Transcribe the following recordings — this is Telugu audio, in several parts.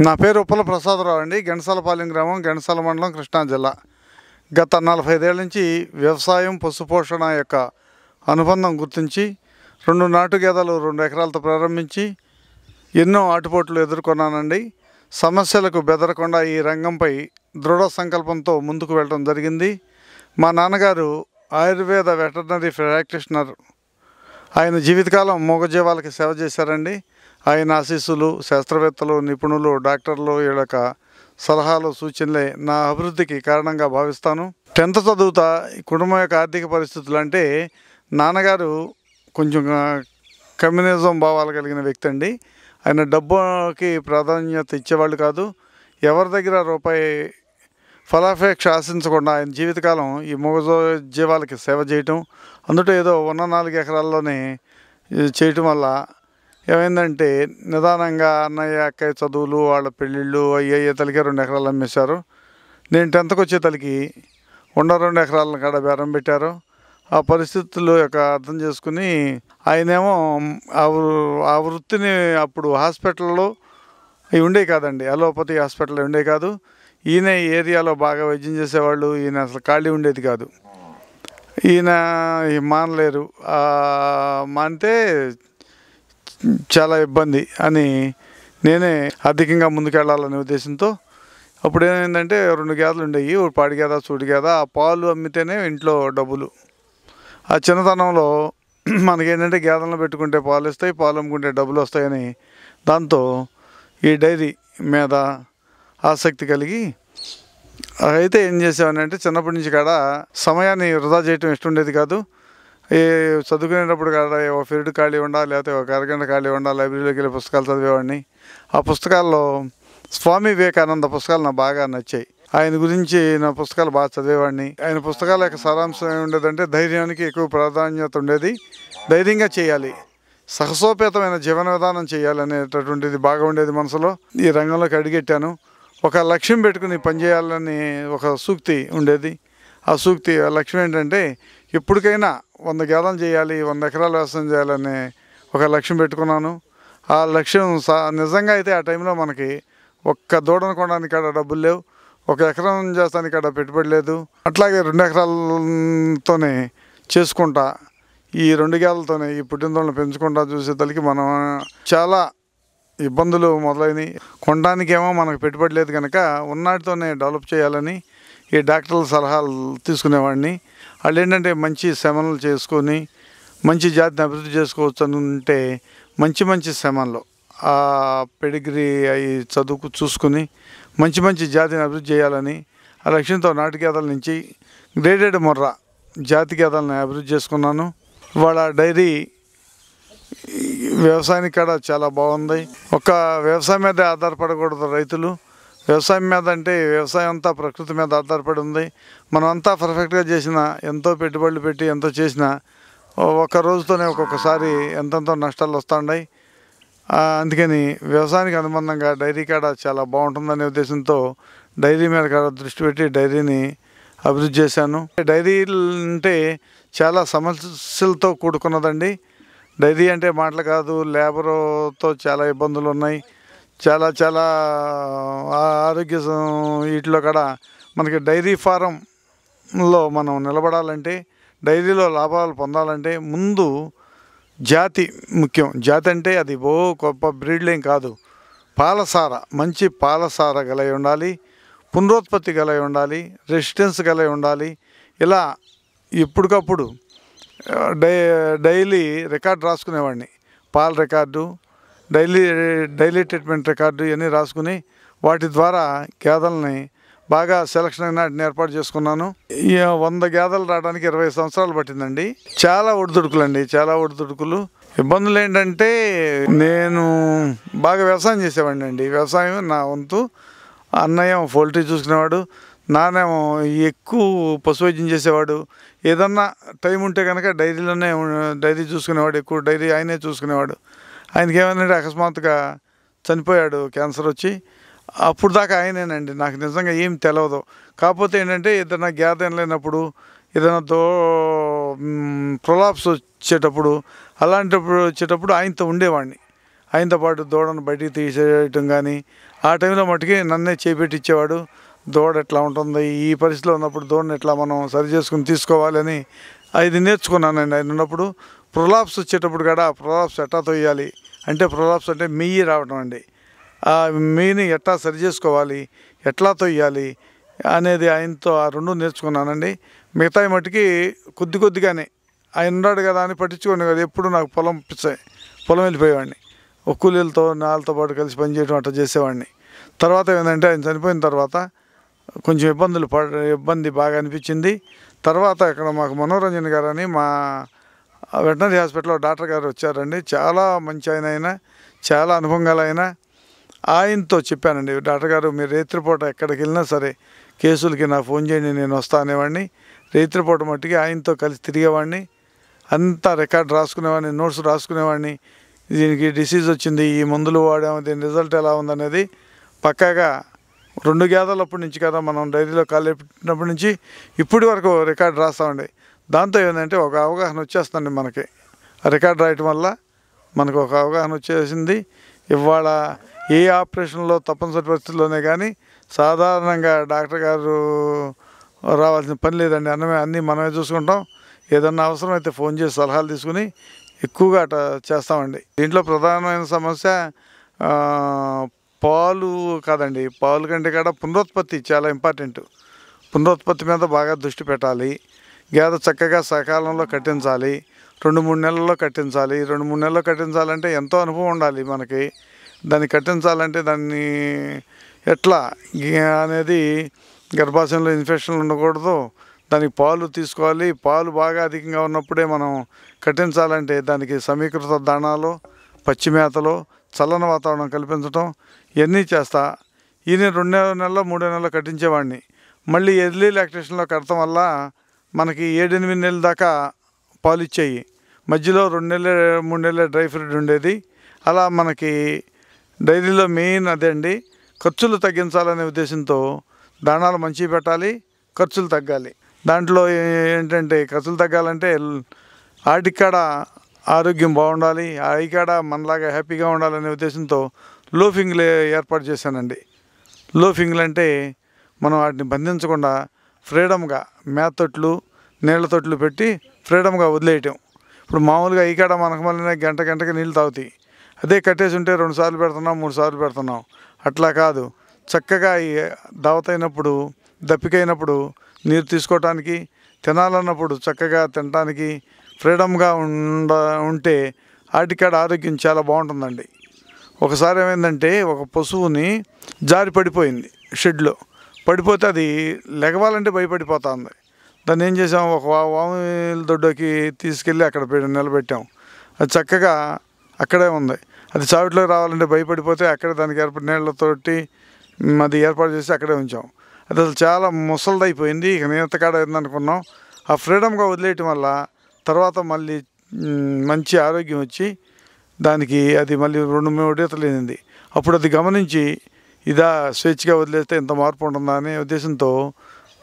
నా పేరు ఉప్పల ప్రసాదరావు అండి. గెండసాలపాలెం గ్రామం గెండసాల మండలం కృష్ణా జిల్లా. గత నలభై ఐదేళ్ళ నుంచి వ్యవసాయం పశుపోషణ యొక్క అనుబంధం గుర్తించి రెండు నాటు గేదెలు రెండు ఎకరాలతో ప్రారంభించి ఎన్నో ఆటుపోట్లు ఎదుర్కొన్నానండి. సమస్యలకు బెదరకుండా ఈ రంగంపై దృఢ సంకల్పంతో ముందుకు వెళ్ళడం జరిగింది. మా నాన్నగారు ఆయుర్వేద వెటర్నరీ ప్రాక్టీషనర్. ఆయన జీవితకాలం మూగజీవాలకి సేవ చేశారండి. ఆయన ఆశీస్సులు శాస్త్రవేత్తలు నిపుణులు డాక్టర్లు వీళ్ళ యొక్క సలహాలు సూచనలే నా అభివృద్ధికి కారణంగా భావిస్తాను. టెన్త్ చదువుతా ఈ కుటుంబం యొక్క ఆర్థిక పరిస్థితులు అంటే నాన్నగారు కొంచెం కమ్యూనిజం భావాలు కలిగిన వ్యక్తి అండి. ఆయన డబ్బుకి ప్రాధాన్యత ఇచ్చేవాళ్ళు కాదు. ఎవరి దగ్గర రూపాయి ఫలాపేక్ష ఆశించకుండా ఆయన జీవితకాలం ఈ మూగ జీవాలకి సేవ చేయటం అందులో ఏదో ఉన్న నాలుగు ఎకరాల్లోనే చేయటం వల్ల ఏమైందంటే నిదానంగా అన్నయ్య అక్కయ్య చదువులు వాళ్ళ పెళ్ళిళ్ళు అయ్యయ్య తలకి రెండు ఎకరాలు అమ్మేశారు. నేను టెన్త్కి వచ్చే తలకి ఉన్న రెండు ఎకరాలను కాడ బేరం పెట్టారు. ఆ పరిస్థితులు యొక్క అర్థం చేసుకుని ఆయనేమో ఆ ఆ వృత్తిని అప్పుడు హాస్పిటల్లో ఇవి ఉండే కాదండి అలోపతి హాస్పిటల్ ఉండే కాదు. ఈయన ఈ ఏరియాలో బాగా వైద్యం చేసేవాళ్ళు ఈయన అసలు ఖాళీ ఉండేది కాదు. ఈయన ఈ మానలేరు. మానితే చాలా ఇబ్బంది అని నేనే అధికంగా ముందుకెళ్ళాలనే ఉద్దేశంతో అప్పుడు ఏమైందంటే రెండు గేదలు ఉండేవి పాడి గేద సూడి గేద ఆ పాలు అమ్మితేనే ఇంట్లో డబ్బులు. ఆ చిన్నతనంలో మనకేంటంటే గేదెలను పెట్టుకుంటే పాలు ఇస్తాయి పాలు అమ్ముకుంటే డబ్బులు వస్తాయని దాంతో ఈ డైరీ మీద ఆసక్తి కలిగి అయితే ఏం చేసామనంటే చిన్నప్పటి నుంచి కాడ సమయాన్ని వృధా చేయటం ఇష్టం ఉండేది కాదు. ఈ చదువుకునేటప్పుడు కాడ ఒక పీరియడ్ ఖాళీ ఉండాలి లేకపోతే ఒక అరగంట ఖాళీ ఉండాలి లైబ్రరీలోకి వెళ్ళి పుస్తకాలు చదివేవాడిని. ఆ పుస్తకాల్లో స్వామి వివేకానంద పుస్తకాలు నాకు బాగా నచ్చాయి. ఆయన గురించి నా పుస్తకాలు బాగా చదివేవాడిని. ఆయన పుస్తకాల యొక్క సారాంశం ఏముండేదంటే ధైర్యానికి ఎక్కువ ప్రాధాన్యత ఉండేది. ధైర్యంగా చేయాలి. సహసోపేతమైన జీవన విధానం చేయాలనేటటువంటిది బాగా ఉండేది మనసులో. ఈ రంగంలోకి అడిగెట్టాను. ఒక లక్ష్యం పెట్టుకుని పనిచేయాలని ఒక సూక్తి ఉండేది. ఆ సూక్తి ఆ లక్ష్యం ఏంటంటే ఎప్పటికైనా వంద గేదెలు చేయాలి వంద ఎకరాలు వ్యవసాయం చేయాలని ఒక లక్ష్యం పెట్టుకున్నాను. ఆ లక్ష్యం నిజంగా అయితే ఆ టైంలో మనకి ఒక్క దూడను కొనడానికి కాడ డబ్బులు లేవు. ఒక ఎకరం చేస్తానికి కాడ పెట్టుబడి లేదు. అట్లాగే రెండు ఎకరాలతోనే చేసుకుంటా ఈ రెండు గేదలతోనే ఈ పుట్టినతోళ్ళని పెంచుకుంటా చూసేతలకి మనం చాలా ఇబ్బందులు మొదలైనవి కొనడానికేమో మనకు పెట్టుబడి లేదు కనుక ఉన్నాటితోనే డెవలప్ చేయాలని ఈ డాక్టర్ల సలహాలు తీసుకునేవాడిని. వాళ్ళు ఏంటంటే మంచి శ్రమలు చేసుకొని మంచి జాతిని అభివృద్ధి చేసుకోవచ్చు అని ఉంటే మంచి మంచి శ్రమల్లో ఆ పెడిగ్రీ అవి చదువుకు చూసుకుని మంచి మంచి జాతిని అభివృద్ధి చేయాలని ఆ లక్ష్యంతో నాటు గేదెల నుంచి గ్రేడెడ్ మొర్ర జాతి గేదెలని అభివృద్ధి చేసుకున్నాను. వాళ్ళ డైరీ వ్యవసాయానికి కూడా చాలా బాగుంది. ఒక వ్యవసాయం మీద ఆధారపడకూడదు రైతులు. వ్యవసాయం మీద అంటే వ్యవసాయం అంతా ప్రకృతి మీద ఆధారపడి ఉంది. మనం అంతా పర్ఫెక్ట్గా చేసిన ఎంతో పెట్టుబడులు పెట్టి ఎంతో చేసినా ఒక రోజుతోనే ఒక్కొక్కసారి ఎంతెంతో నష్టాలు వస్తుంటాయి అందుకని వ్యవసాయానికి అనుబంధంగా డైరీ కాడ చాలా బాగుంటుందనే ఉద్దేశంతో డైరీ మీద కాడ దృష్టి పెట్టి డైరీని అభివృద్ధి చేశాను. డైరీ అంటే చాలా సమస్యలతో కూడుకున్నదండి. డైరీ అంటే మాటలు కాదు లేబరుతో చాలా ఇబ్బందులు ఉన్నాయి చాలా చాలా ఆరోగ్య వీటిలో కూడా మనకి డైరీ ఫారంలో మనం నిలబడాలంటే డైరీలో లాభాలు పొందాలంటే ముందు జాతి ముఖ్యం. జాతి అంటే అది ఓ గొప్ప బ్రీడ్లేం కాదు. పాలసార మంచి పాలసార గలై ఉండాలి. పునరుత్పత్తి గలై ఉండాలి. రెసిస్టెన్స్ గలై ఉండాలి. ఇలా ఎప్పటికప్పుడు డై డైలీ రికార్డు రాసుకునేవాడిని. పాల record daily daily treatment record ఇవన్నీ రాసుకుని వాటి ద్వారా గేదెలని బాగా సెలక్షన్ నాటిని ఏర్పాటు చేసుకున్నాను. వంద గేదెలు రావడానికి ఇరవై సంవత్సరాలు పట్టిందండి. చాలా ఒడిదుడుకులు అండి చాలా ఒడిదుడుకులు. ఇబ్బందులు ఏంటంటే నేను బాగా వ్యవసాయం చేసేవాడిని అండి. వ్యవసాయం నా వంతు. అన్నయ్య పోల్ట్రీ చూసుకునేవాడు. నానేమో ఎక్కువ పశు వైద్యం చేసేవాడు. ఏదన్నా టైం ఉంటే కనుక డైరీలోనే డైరీ చూసుకునేవాడు ఎక్కువ డైరీ ఆయనే చూసుకునేవాడు. ఆయనకి ఏమైనా అకస్మాత్తుగా చనిపోయాడు క్యాన్సర్ వచ్చి అప్పుడు దాకా ఆయనేనండి. నాకు నిజంగా ఏం తెలియదు కాకపోతే ఏంటంటే ఏదైనా గ్యాదర్ లేనప్పుడు ఏదైనా దో ప్రొలాప్స్ వచ్చేటప్పుడు అలాంటప్పుడు వచ్చేటప్పుడు ఆయనతో ఉండేవాడిని. ఆయనతో పాటు దూడను బయటికి తీసేయటం కానీ ఆ టైంలో మట్టుకి నన్నే చేపెట్టించేవాడు దూడ ఎట్లా ఉంటుంది? ఈ పరిస్థితిలో ఉన్నప్పుడు దూడని ఎట్లా మనం సరి చేసుకుని తీసుకోవాలని అది నేర్చుకున్నానండి. ఆయన ఉన్నప్పుడు ప్రొలాప్స్ వచ్చేటప్పుడు కూడా ప్రొలాప్స్ ఎట్టా తొయ్యాలి? అంటే ప్రొలాప్స్ అంటే మెయ్యి రావడం అండి. ఆ మెయ్యిని ఎట్లా సరి చేసుకోవాలి? ఎట్లా తొయ్యాలి? అనేది ఆయనతో ఆ రెండు నేర్చుకున్నానండి. మిగతా మట్టుకి కొద్ది కొద్దిగానే. ఆయన ఉన్నాడు కదా అని పట్టించుకోండి కదా ఎప్పుడు నాకు పొలం పిచ్చాయి పొలం వెళ్ళిపోయేవాడిని. ఒక కూలీలతో నాళ్ళతో పాటు కలిసి పనిచేయడం అట్లా చేసేవాడిని. తర్వాత ఏంటంటే ఆయన చనిపోయిన తర్వాత కొంచెం ఇబ్బందులు పడ ఇబ్బంది బాగా అనిపించింది. తర్వాత ఇక్కడ మాకు మనోరంజన్ గారు అని మా వెటనరీ హాస్పిటల్లో డాక్టర్ గారు వచ్చారండి. చాలా మంచి ఆయన అయినా చాలా అనుభవం గల ఆయన. ఆయనతో చెప్పానండి డాక్టర్ గారు మీరు రేత్రిపూట ఎక్కడికి వెళ్ళినా సరే కేసులకి నా ఫోన్ చేయండి నేను వస్తా అనేవాడిని రేత్రిపూట మట్టికి ఆయనతో కలిసి తిరిగేవాడిని. అంతా రికార్డ్ రాసుకునేవాడిని నోట్స్ రాసుకునేవాడిని. దీనికి డిసీజ్ వచ్చింది ఈ మందులు వాడాము దీని రిజల్ట్ ఎలా ఉందనేది పక్కాగా రెండు గేదలప్పటి నుంచి కదా మనం డైరీలో కాలు పెట్టినప్పటి నుంచి ఇప్పటి వరకు రికార్డు రాస్తామండి దాంతో ఏంటంటే ఒక అవగాహన వచ్చేస్తుంది మనకి. రికార్డ్ రాయటం వల్ల మనకు ఒక అవగాహన వచ్చేసింది. ఇవాళ ఏ ఆపరేషన్లో తప్పనిసరి పరిస్థితుల్లోనే కానీ సాధారణంగా డాక్టర్ గారు రావాల్సిన పని లేదండి. అన్నమే అన్నీ మనమే చూసుకుంటాం. ఏదన్నా అవసరమైతే ఫోన్ చేసి సలహాలు తీసుకుని ఎక్కువగా అట చేస్తామండి. దీంట్లో ప్రధానమైన సమస్య పాలు కాదండి. పాలు కంటే కూడా పునరుత్పత్తి చాలా ఇంపార్టెంట్. పునరుత్పత్తి మీద బాగా దృష్టి పెట్టాలి. గేద చక్కగా సకాలంలో కట్టించాలి రెండు మూడు నెలల్లో కట్టించాలి. రెండు మూడు నెలల్లో కట్టించాలంటే ఎంతో అనుభవం ఉండాలి మనకి. దాన్ని కట్టించాలంటే దాన్ని ఎట్లా? అనేది గర్భాశయంలో ఇన్ఫెక్షన్ ఉండకూడదు. దానికి పాలు తీసుకోవాలి. పాలు బాగా అధికంగా ఉన్నప్పుడే మనం కట్టించాలంటే దానికి సమీకృత దాణాలు పచ్చిమేతలు చల్లని వాతావరణం కల్పించడం ఇవన్నీ చేస్తా. ఈయన రెండు నెలలో మూడో నెలలు కట్టించేవాడిని. మళ్ళీ ఎర్లీ లాక్టేషన్లో కడతాం వల్ల మనకి ఏడెనిమిది నెలల దాకా పాలు ఇచ్చాయి. మధ్యలో రెండు నెలల మూడు నెలల డ్రై ఫ్రూట్ ఉండేది. అలా మనకి డైరీలో మెయిన్ అదే అండి. ఖర్చులు తగ్గించాలనే ఉద్దేశంతో దాణాలు మంచిగా పెట్టాలి ఖర్చులు తగ్గాలి. దాంట్లో ఏంటంటే ఖర్చులు తగ్గాలంటే ఆటికాడ ఆరోగ్యం బాగుండాలి ఆడికాడ మనలాగా హ్యాపీగా ఉండాలనే ఉద్దేశంతో లోఫింగ్లు ఏర్పాటు చేశానండి. లోఫింగ్లు అంటే మనం వాటిని బంధించకుండా ఫ్రీడమ్గా మేత తొట్లు నీళ్ళ తొట్లు పెట్టి ఫ్రీడమ్గా వదిలేయటం. ఇప్పుడు మామూలుగా ఈ కాడ మనకు మళ్ళీ గంట గంటకి నీళ్ళు తాగుతాయి. అదే కట్టేసి ఉంటే రెండు సార్లు పెడుతున్నాం మూడు సార్లు పెడుతున్నాం. అట్లా కాదు. చక్కగా ఈ దావతైనప్పుడు దప్పికైనప్పుడు నీరు తీసుకోవటానికి తినాలన్నప్పుడు చక్కగా తినటానికి ఫ్రీడమ్గా ఉండ ఉంటే ఆటికాడ ఆరోగ్యం చాలా బాగుంటుందండి. ఒకసారి ఏమైందంటే ఒక పశువుని జారి పడిపోయింది షెడ్లో. పడిపోతే అది లెగవాలంటే భయపడిపోతుంది. దాన్ని ఏం చేసాం? ఒక వా- వామిల దొడ్డకి తీసుకెళ్ళి అక్కడ నిలబెట్టాం. అది చక్కగా అక్కడే ఉంది. అది చావిట్లో రావాలంటే భయపడిపోతే అక్కడే దానికి ఏర్పడి నీళ్ళతోటి అది ఏర్పాటు చేసి అక్కడే ఉంచాం. అది అసలు చాలా ముసలిదైపోయింది. ఇక నేను కాడ అనుకున్నాం ఆ ఫ్రీడమ్గా వదిలేయటం వల్ల తర్వాత మళ్ళీ మంచి ఆరోగ్యం వచ్చి దానికి అది మళ్ళీ రెండు మూడు ఈతలు లేనింది. అప్పుడు అది గమనించి ఇదా స్వేచ్ఛగా వదిలేస్తే ఇంత మార్పు ఉంటుందా అనే ఉద్దేశంతో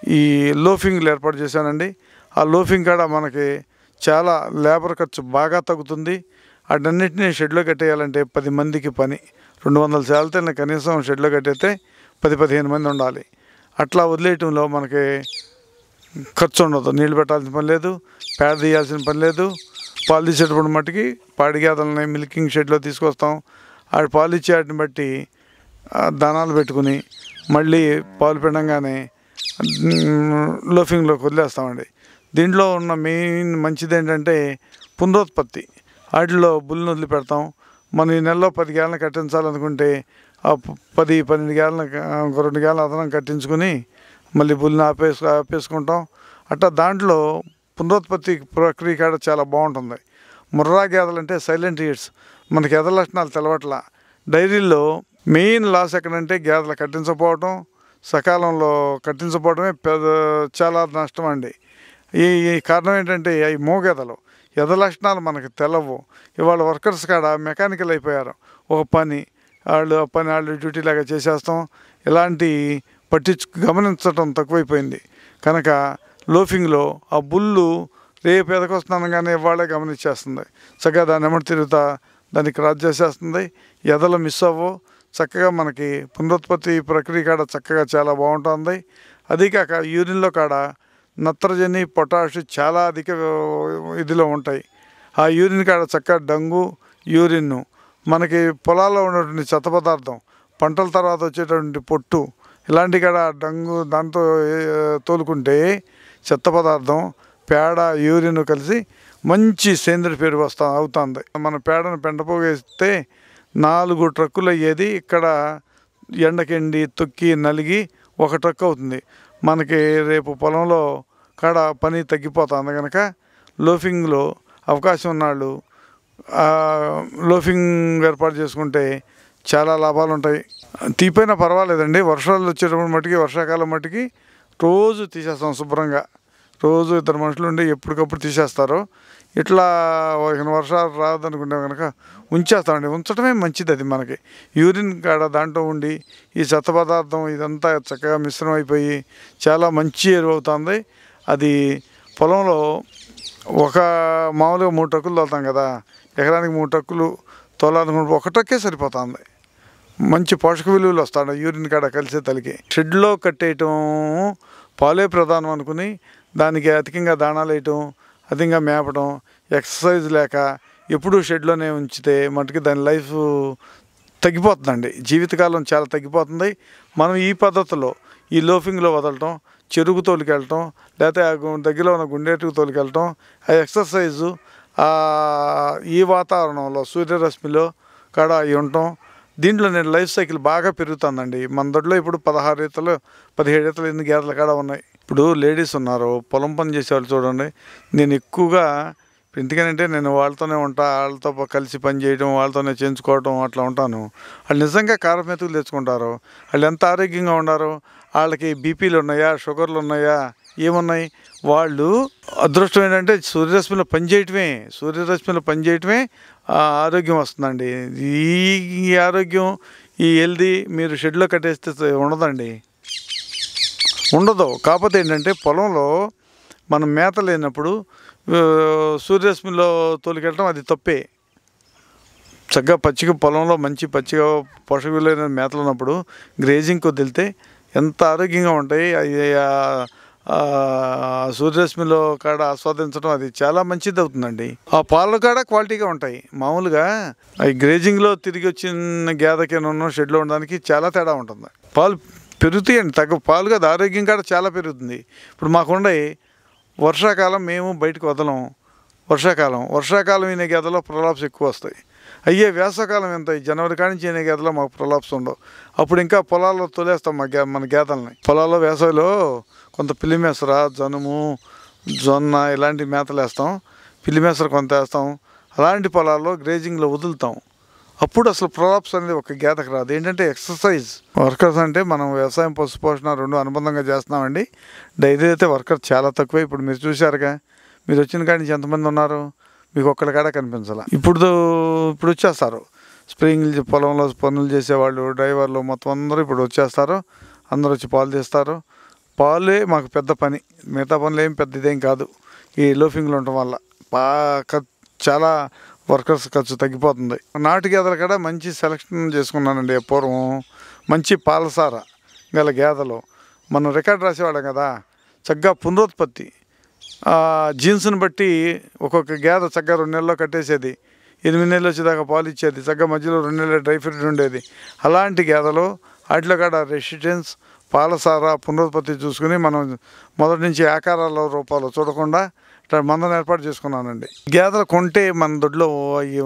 ఈ లోఫింగ్లు ఏర్పాటు చేశానండి. ఆ లోఫింగ్ కాడ మనకి చాలా లేబర్ ఖర్చు బాగా తగ్గుతుంది. వాటన్నిటిని షెడ్లో కట్టేయాలంటే పది మందికి పని. రెండు వందల శాలతల్ని కనీసం షెడ్లో కట్టేస్తే పది పదిహేను మంది ఉండాలి. అట్లా వదిలేయటంలో మనకి ఖర్చు ఉండదు. నీళ్ళు పెట్టాల్సిన పని లేదు పేడ తీయాల్సిన పని లేదు. పాలు తీసేటప్పుడు మట్టుకి పాడి గేదెలని మిల్కింగ్ షెడ్లో తీసుకొస్తాం. ఆ పాలు ఇచ్చే వాటిని బట్టి దానాలు పెట్టుకుని మళ్ళీ పాలు పిండంగానే లోఫింగ్లోకి వదిలేస్తామండి దీంట్లో ఉన్న మెయిన్ మంచిది ఏంటంటే పునరుత్పత్తి. వాటిలో బుల్ని వదిలి పెడతాం మనం ఈ నెలలో పది గేళ్ళను కట్టించాలనుకుంటే ఆ పది పన్నెండు గేళ్ళను ఒక రెండు గేళ్ళ అదనం కట్టించుకుని మళ్ళీ బుల్ని ఆపేసు ఆపేసుకుంటాం. అట్లా దాంట్లో పునరుత్పత్తి ప్రక్రియ కూడా చాలా బాగుంటుంది. ముర్రా గేదలు అంటే సైలెంట్ ఈడ్స్. మనకి ఎద లక్షణాలు తెలవట్ల. డైరీల్లో మెయిన్ లాస్ ఎక్కడంటే గేదెలు కట్టించకపోవటం సకాలంలో కట్టించకపోవడమే పెద్ద చాలా నష్టం అండి. ఈ కారణం ఏంటంటే ఈ మోగెదలు ఎద లక్షణాలు మనకు తెలవు. ఇవాళ వర్కర్స్ కాడ మెకానికల్ అయిపోయారు. ఒక పని వాళ్ళు ఆ పని వాళ్ళు డ్యూటీ లాగా చేసేస్తాం. ఇలాంటి పట్టించు గమనించడం తక్కువైపోయింది. కనుక లోఫింగ్లో ఆ బుల్లు రేపు ఎదకొస్తున్నాను కానీ ఇవాళే గమనించేస్తుంది. చక్కగా దాని ఎమ్మటి తిరుగుతా దాన్ని క్రాస్ చేసేస్తుంది. ఎదలు మిస్ అవ్వవు చక్కగా మనకి పునరుత్పత్తి ప్రక్రియ కాడ చక్కగా చాలా బాగుంటుంది. అదీకాక యూరిన్లో కాడ నత్రజని పొటాష్ చాలా అధిక ఇదిలో ఉంటాయి. ఆ యూరిన్ కాడ చక్కగా డంగు యూరిన్ మనకి పొలాల్లో ఉన్నటువంటి చెత్త పదార్థం పంటల తర్వాత వచ్చేటువంటి పొట్టు ఇలాంటి కాడ డంగు దాంతో తోలుకుంటే చెత్త పదార్థం పేడ యూరిన్ కలిసి మంచి సేంద్రియ పేరు వస్తా అవుతుంది. మన పేడను పెండపోగేస్తే నాలుగు ట్రక్కులు అయ్యేది ఇక్కడ ఎండకెండి తొక్కి నలిగి ఒక ట్రక్ అవుతుంది. మనకి రేపు పొలంలో కాడ పని తగ్గిపోతుంది కనుక లోఫింగ్లో అవకాశం ఉన్నాళ్ళు. లోఫింగ్ ఏర్పాటు చేసుకుంటే చాలా లాభాలు ఉంటాయి. తీపైనా పర్వాలేదండి. వర్షాలు వచ్చేటప్పుడు మట్టుకి వర్షాకాలం మట్టుకి రోజు తీసేస్తాం శుభ్రంగా. రోజు ఇద్దరు మనుషులు ఉండి ఎప్పటికప్పుడు తీసేస్తారు. ఇట్లా వర్షాలు రాదనుకుంటే కనుక ఉంచేస్తామండి ఉంచడమే మంచిది అది మనకి. యూరిన్ కాడ దాంట్లో ఉండి ఈ చెత్త పదార్థం ఇదంతా చక్కగా మిశ్రమం అయిపోయి చాలా మంచి ఎరువు అవుతుంది. అది పొలంలో ఒక మామూలుగా మూడు టక్కులు తోలుతాం కదా. ఎకరానికి మూడు టక్కులు తోలాలనుకుంటే ఒక టక్కే సరిపోతుంది. మంచి పోషక విలువలు వస్తాడు యూరిన్ కాడ కలిసే తలికి. షెడ్లో కట్టేయటం పాలే ప్రధానం అనుకుని దానికి అధికంగా దాణాలు వేయటం అధికంగా మేపడం ఎక్సర్సైజ్ లేక ఎప్పుడూ షెడ్లోనే ఉంచితే మటుకి దాని లైఫ్ తగ్గిపోతుందండి. జీవితకాలం చాలా తగ్గిపోతుంది. మనం ఈ పద్ధతిలో ఈ లోఫింగ్లో వదలటం చెరుకు తోలికెళ్ళటం లేకపోతే ఆ దగ్గరలో ఉన్న గుండెటికి తోలికెళ్ళటం ఆ ఎక్సర్సైజు ఈ వాతావరణంలో సూర్యరశ్మిలో కాడ అవి ఉండటం దీంట్లో నేను లైఫ్ సైకిల్ బాగా పెరుగుతుందండి. మన దొడ్లో ఇప్పుడు పదహారు ఈతలు పదిహేడు ఈతలు ఎన్ని గేదెలు కాడ ఉన్నాయి. ఇప్పుడు లేడీస్ ఉన్నారు పొలం పని చేసేవాళ్ళు చూడండి. నేను ఎక్కువగా ఎందుకనంటే నేను వాళ్ళతోనే ఉంటా వాళ్ళతో కలిసి పని చేయడం వాళ్ళతోనే చేయించుకోవడం అట్లా ఉంటాను. వాళ్ళు నిజంగా కారం మెతుకులు తెచ్చుకుంటారు. వాళ్ళు ఎంత ఆరోగ్యంగా ఉన్నారు వాళ్ళకి బీపీలు ఉన్నాయా షుగర్లు ఉన్నాయా ఏమున్నాయి? వాళ్ళు అదృష్టం ఏంటంటే సూర్యరశ్మిలో పనిచేయటమే సూర్యరశ్మిలో పనిచేయటమే ఆ, ఆరోగ్యం వస్తుందండి. ఈ ఆరోగ్యం ఈ హెల్దీ మీరు షెడ్లో కట్టేస్తే ఉండదండి. ఉండదు. కాకపోతే ఏంటంటే పొలంలో మనం మేత లేనప్పుడు సూర్యరశ్మిలో తోలికెళ్ళటం అది తప్పే. చక్కగా పచ్చిక పొలంలో మంచి పచ్చిగా పోషక విలువైన మేతలు ఉన్నప్పుడు గ్రేజింగ్కి వదిలితే ఎంత ఆరోగ్యంగా ఉంటాయి అవి సూర్యరశ్మిలో కాడ ఆస్వాదించడం అది చాలా మంచిది అవుతుందండి. ఆ పాలు కాడ క్వాలిటీగా ఉంటాయి. మామూలుగా అవి గ్రేజింగ్లో తిరిగి వచ్చిన గేదకేనో షెడ్లో ఉండడానికి చాలా తేడా ఉంటుంది. పాలు పెరుగుతాయండి. తగ్గ పాలు కాదు ఆరోగ్యం కూడా చాలా పెరుగుతుంది. ఇప్పుడు మాకుండే వర్షాకాలం మేము బయటకు వదలం. వర్షాకాలం. వర్షాకాలం ఈయన గదలో ప్రలాప్స్ ఎక్కువ వస్తాయి. అయ్యే వేసవకాలం ఎంత? జనవరి కాడి నుంచి ఈయన మాకు ప్రలాప్స్ ఉండవు. అప్పుడు ఇంకా పొలాల్లో తొలేస్తాం మా గే మన గేదెల్ని. పొలాల్లో వేసవిలో కొంత పిల్లిమేసర జనుము జొన్న ఇలాంటి మేతలు వేస్తాం పిల్లిమేసర కొంత వేస్తాం. అలాంటి పొలాల్లో గ్రేజింగ్లో వదులుతాం. అప్పుడు అసలు ప్రొలాప్స్ అనేది ఒక గీతకు రాదు. ఏంటంటే ఎక్సర్సైజ్ వర్కర్స్ అంటే మనం వ్యవసాయం పశుపోషణ రెండు అనుబంధంగా చేస్తున్నామండి. డైరీ అయితే వర్కర్ చాలా తక్కువ. ఇప్పుడు మీరు చూశారుగా మీరు వచ్చిన కాడి నుంచి ఎంతమంది ఉన్నారు? మీకు ఒక్కడి కాడ కనిపించాల. ఇప్పుడు ఇప్పుడు వచ్చేస్తారు. స్ప్రింగ్ పొలంలో పనులు చేసేవాళ్ళు డ్రైవర్లు మొత్తం అందరూ ఇప్పుడు వచ్చేస్తారు. అందరూ వచ్చి పాలు తీస్తారు. పాలే మాకు పెద్ద పని. మిగతా పనులు ఏం పెద్ద ఇదేం కాదు. ఈ లోఫింగ్లు ఉండటం వల్ల. బాగా చాలా వర్కర్స్ ఖర్చు తగ్గిపోతుంది. నాటు గేదెల కూడా మంచి సెలక్షన్ చేసుకున్నానండి పూర్వం. మంచి పాలసార గల గేదెలు. మనం రికార్డ్ రాసేవాళ్ళం కదా. చక్కగా పునరుత్పత్తి. జీన్స్ని బట్టి ఒక్కొక్క గేదె చక్కగా రెండు నెలల్లో కట్టేసేది. ఎనిమిది నెలలు వచ్చేదాకా పాలు ఇచ్చేది. చక్కగా మధ్యలో రెండు నెలల డ్రై ఫ్రూట్ ఉండేది. అలాంటి గేదెలు వాటిలో కాడ రెసిడెన్స్ పాలసార పునరుత్పత్తి చూసుకుని మనం మొదటి నుంచి ఆకారాల రూపాలు చూడకుండా ఇట్లా మందను ఏర్పాటు చేసుకున్నానండి. గేదెలు కొంటే మన దొడ్లో అవి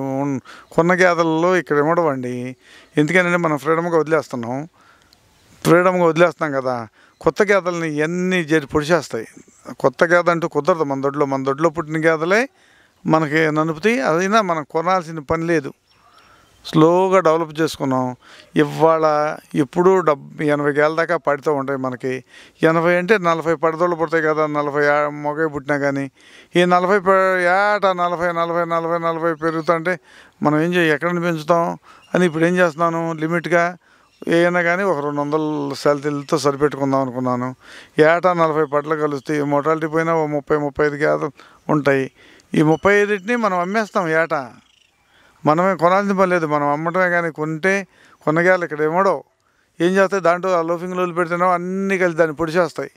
కొన్న గేదెలలో ఇక్కడ ఇవ్వడమండి. ఎందుకంటే మనం ఫ్రీడమ్గా వదిలేస్తున్నాం. ఫ్రీడమ్గా వదిలేస్తున్నాం కదా. కొత్త గేదెలని ఎన్ని జరి పొడిచేస్తాయి. కొత్త గేదె అంటూ కుదరదు మన దొడ్లో. మన దొడ్లో పుట్టిన గేదెలే మనకి నలుపుతాయి అదైనా మనం కొనాల్సిన పని లేదు. స్లోగా డెవలప్ చేసుకున్నాం. ఇవాళ ఎప్పుడూ డబ్ ఎనభై గేల దాకా పడుతూ ఉంటాయి మనకి. ఎనభై అంటే నలభై పడదోళ్ళు పుడతాయి కదా నలభై మొగ మొగై పుట్టినా కానీ ఈ నలభై ప- ఏట నలభై నలభై నలభై నలభై పెరుగుతుంటే మనం ఏం చేయ ఎక్కడ పెంచుతాం? అని ఇప్పుడు ఏం చేస్తున్నాను? లిమిట్గా ఏమైనా కానీ ఒక రెండు వందల సెల్తీలతో సరిపెట్టుకుందాం అనుకున్నాను. ఏటా నలభై పట్ల కలుస్తాయి మోటాలిటీ పోయినా ఓ ముప్పై ముప్పై ఐదు ఉంటాయి. ఈ ముప్పై ఐదుటిని మనం అమ్మేస్తాం ఏటా. మనమే కొనాల్సిన పని లేదు. మనం అమ్మటమే కానీ కొంటే కొనగాలి. ఇక్కడ ఏమడో ఏం చేస్తాయి? దాంట్లో ఆ లోఫింగ్ లోలు పెడితేనో అన్నీ కలిసి దాన్ని పొడిచేస్తాయి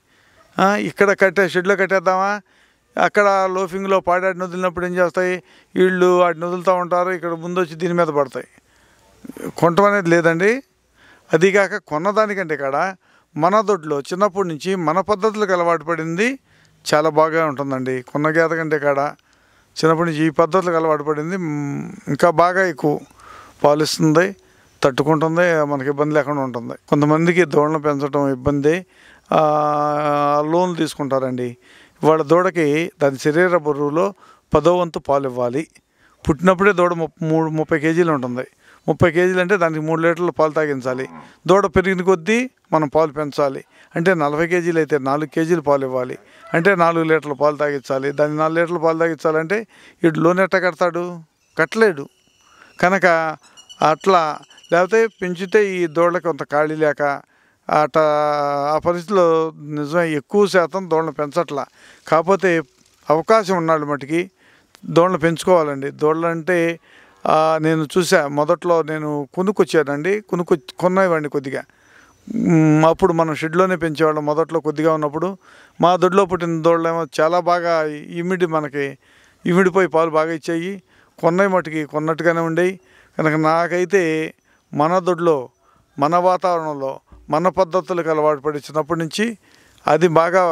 ఇక్కడ కట్టే షెడ్లో కట్టేద్దామా? అక్కడ లోఫింగ్లో పాడాటిని వదిలినప్పుడు ఏం చేస్తాయి? వీళ్ళు వాటిని వదులుతూ ఉంటారు. ఇక్కడ ముందు వచ్చి దీని మీద పడతాయి. కొనటం అనేది లేదండి. అదిగాక కొన్నదానికంటే కాడ మన దొడ్లో చిన్నప్పటి నుంచి మన పద్ధతులకు అలవాటు పడింది. చాలా బాగా ఉంటుందండి. కొన్న గేద కంటే కాడ చిన్నప్పటి నుంచి ఈ పద్ధతులకు అలవాటు పడింది. ఇంకా బాగా ఎక్కువ పాలిస్తుంది తట్టుకుంటుంది మనకి ఇబ్బంది లేకుండా ఉంటుంది. కొంతమందికి దూడను పెంచడం ఇబ్బంది. లోన్లు తీసుకుంటారండి. వాళ్ళ దూడకి దాని శరీర బరువులో పదో వంతు పాలు ఇవ్వాలి. పుట్టినప్పుడే దూడ ముప్ప మూడు ముప్పై కేజీలు ఉంటుంది. ముప్పై కేజీలు అంటే దానికి మూడు లీటర్లు పాలు తాగించాలి. దూడ పెరిగిన కొద్దీ మనం పాలు పెంచాలి. అంటే నలభై కేజీలు అయితే నాలుగు కేజీలు పాలు ఇవ్వాలి. అంటే నాలుగు లీటర్లు పాలు తాగించాలి. దాన్ని నాలుగు లీటర్లు పాలు తాగించాలంటే ఇటు లోన్ ఎట్ట కడతాడు? కట్టలేడు. కనుక అట్లా లేకపోతే పెంచితే ఈ దూడలకు కొంత ఖాళీ లేక అట ఆ పరిస్థితిలో నిజమే ఎక్కువ శాతం దూడలను పెంచట్లా. కాకపోతే అవకాశం ఉన్నాడు మటుకి దూడలు పెంచుకోవాలండి. దూడలు అంటే నేను చూసా మొదట్లో నేను కొనుక్కొచ్చానండి కొనుక్కొ కొన్నవాడిని కొద్దిగా. అప్పుడు మనం షెడ్లోనే పెంచేవాళ్ళం మొదట్లో కొద్దిగా ఉన్నప్పుడు. మా దొడ్లో పుట్టిన దూడలేమో చాలా బాగా ఇమిడి మనకి ఇమిడిపోయి పాలు బాగా ఇచ్చాయి. కొన్నవి మటుకి కొన్నట్టుగానే ఉండేవి కనుక నాకైతే మన దొడ్లో మన వాతావరణంలో మన పద్ధతులకు అలవాటు పడిచ్చినప్పటి నుంచి అది బాగా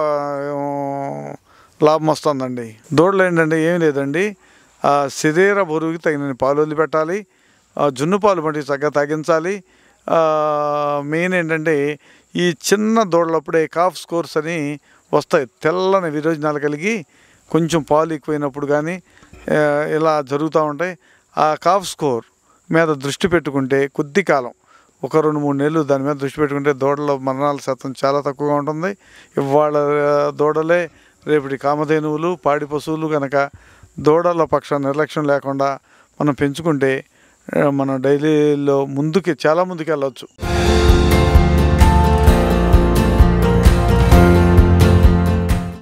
లాభం వస్తుందండి. దూడలు ఏంటంటే ఏం లేదండి. శరీర బరువుకి తగినన్ని పాలు వదిలిపెట్టాలి. ఆ జున్ను పాలు వంటివి చక్కగా తాగించాలి. మెయిన్ ఏంటంటే ఈ చిన్న దూడలప్పుడే కాఫ్ స్కోర్స్ అని వస్తాయి. తెల్లని విరోజనాలు కలిగి కొంచెం పాలు ఎక్కువైనప్పుడు కానీ ఇలా జరుగుతూ ఉంటాయి. ఆ కాఫ్ స్కోర్ మీద దృష్టి పెట్టుకుంటే కొద్ది కాలం ఒక రెండు మూడు నెలలు దాని మీద దృష్టి పెట్టుకుంటే దూడల మరణాల శాతం చాలా తక్కువగా ఉంటుంది. ఇవాళ దూడలే రేపటి కామధేనువులు పాడి పశువులు కనుక దూడల పక్ష నిర్లక్ష్యం లేకుండా మనం పెంచుకుంటే మన మనం డైలీలో ముందుకి చాలా ముందుకు వెళ్ళవచ్చు